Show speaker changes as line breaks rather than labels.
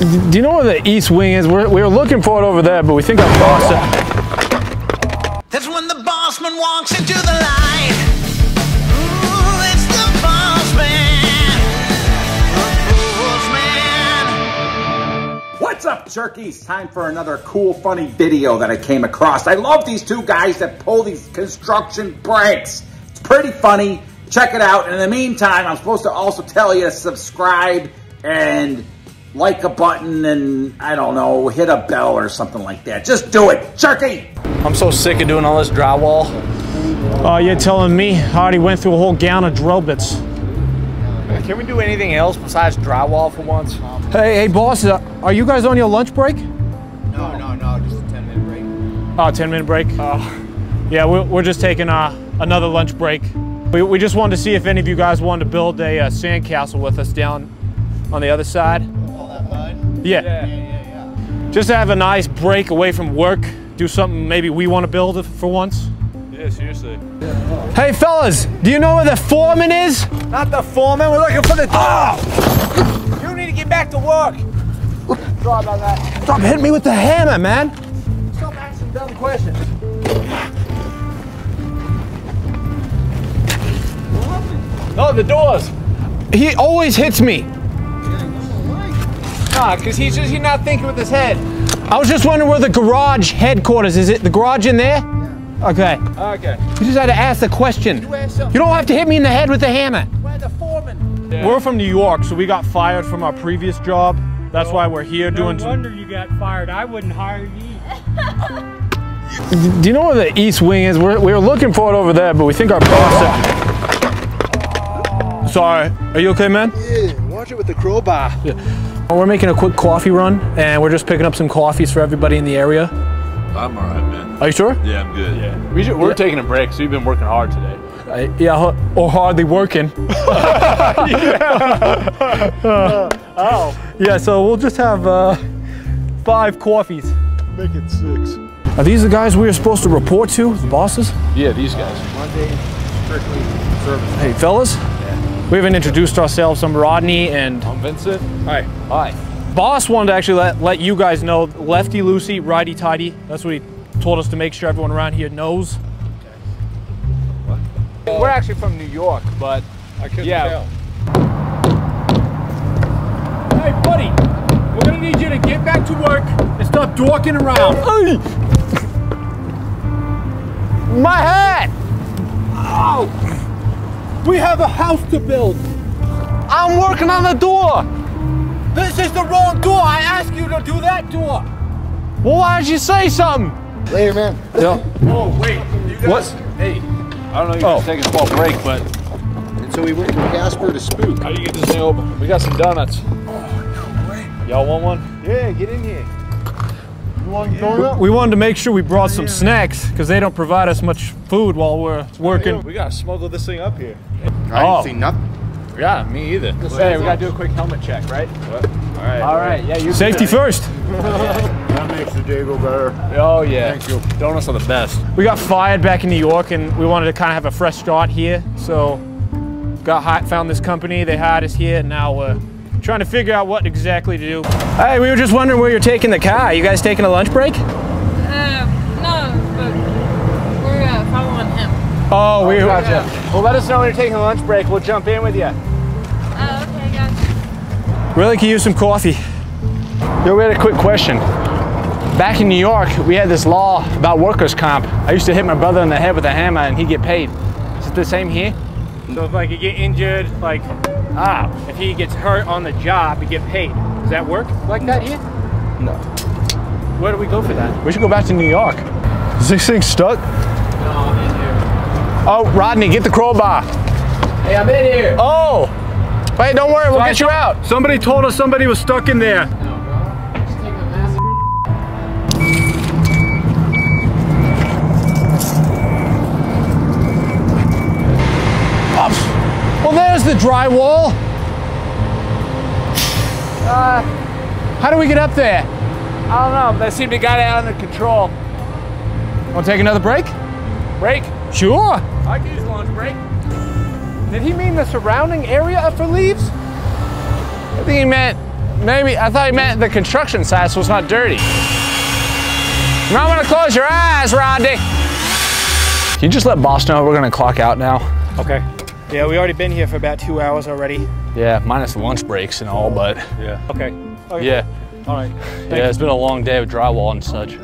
Do you know where the east wing is? We're, we were looking for it over there, but we think our boss. It.
That's when the bossman walks into the light. Ooh, it's the boss man. The boss man.
What's up, jerkies? Time for another cool, funny video that I came across. I love these two guys that pull these construction pranks. It's pretty funny. Check it out. And in the meantime, I'm supposed to also tell you to subscribe and like a button and, I don't know, hit a bell or something like that. Just do it. Jerky!
I'm so sick of doing all this drywall.
Oh, you're telling me? I already went through a whole gallon of drill bits.
Can we do anything else besides drywall for once?
Hey, hey, boss, uh, are you guys on your lunch break?
No, no, no, just a 10 minute break.
Oh, 10 minute break? Oh. Yeah, we're, we're just taking uh, another lunch break. We, we just wanted to see if any of you guys wanted to build a uh, sandcastle with us down on the other side.
All that mud?
Yeah.
Yeah, yeah, yeah.
Just to have a nice break away from work, do something maybe we want to build for once.
Yeah, seriously.
Hey, fellas, do you know where the foreman is?
Not the foreman, we're looking for the Oh! You need to get back to work. Sorry about that.
Stop hitting me with the hammer, man.
Stop asking dumb questions. No, the doors.
He always hits me.
Nah, because he's just he's not thinking with his head.
I was just wondering where the garage headquarters is. It the garage in there? Okay.
Okay.
You just had to ask the question.
You.
You don't have to hit me in the head with the hammer.
Where the foreman? Yeah.
We're from New York, so we got fired from our previous job. That's why we're here
No
doing.
wonder you got fired. I wouldn't hire you.
Do you know where the east wing is? We're, we were looking for it over there, but we think our boss. Sorry. Are you okay, man?
Yeah, watch it with the crowbar.
We're making a quick coffee run, and we're just picking up some coffees for everybody in the area.
I'm all right, man.
Are you sure?
Yeah, I'm good.
Yeah. We ju- we're taking a break, so we've been working hard today.
Uh, yeah, or hardly working. Yeah.
Oh.
Yeah, so we'll just have uh, five coffees.
Make it six.
Are these the guys we are supposed to report to, the bosses?
Yeah, these guys.
Monday, strictly service.
Hey, fellas. We haven't introduced ourselves. I'm Rodney, and
I'm Vincent.
hi.
Hi.
Boss wanted to actually let, let you guys know lefty loosey, righty tighty. That's what he told us to make sure everyone around here knows.
We're actually from New York, but
I couldn't
Yeah.
tell.
Hey, buddy, we're gonna need you to get back to work and stop dorking around. My hat!
We have a house to build.
I'm working on the door.
This is the wrong door. I asked you to do that door.
Well, why did you say something?
Later, man.
Oh wait, you guys.
What?
Hey, I don't know. If You
Oh.
guys taking a small break, but
And so we went from Casper to Spook.
how do you get this thing open? We got some donuts. Oh, no way. Y'all want one? Yeah, get in here.
You want donut?
We wanted to make sure we brought some snacks because they don't provide us much food while we're working.
We gotta smuggle this thing up here.
I
Oh.
didn't see nothing.
Yeah, me either. Hey, we gotta do a quick helmet check, right? All right. All right. Yeah, you.
Safety first.
That makes the day go better.
Oh yeah.
Thank you.
Donuts are the best.
We got fired back in New York and we wanted to kind of have a fresh start here. So got hi- found this company, they hired us here and now we're trying to figure out what exactly to do. Hey, we were just wondering where you're taking the car. You guys taking a lunch break?
Um, no, but we're uh, following him.
Oh, we
Gotcha. Well, let us know when you're taking a lunch break. We'll jump in with you.
Oh, okay, gotcha.
really could use some coffee.
Yo, we had a quick question. Back in New York, we had this law about workers' comp. I used to hit my brother in the head with a hammer and he'd get paid. Is it the same here?
So if like you get injured, like ah, if he gets hurt on the job, you get paid. Does that work like that here?
No.
Where do we go for that?
We should go back to New York.
Is this thing stuck? No, it is here.
Oh, Rodney, get the crowbar.
Hey, I'm in here.
Oh! Wait, don't worry, we'll get you out.
Somebody told us somebody was stuck in there. The drywall.
Uh,
How do we get up there?
I don't know. That seemed to got it under control.
Want to take another break?
Break?
Sure.
I can use a lunch break. Did he mean the surrounding area of for leaves? I think he meant maybe, I thought he meant the construction site so it's not dirty. Might want to close your eyes, Rodney. Can you just let boss know we're gonna clock out now?
Okay. Yeah, we already been here for about two hours already.
Yeah, minus lunch breaks and all, but
Yeah. Okay. okay.
yeah.
All right.
Yeah, it's been a long day of drywall and such.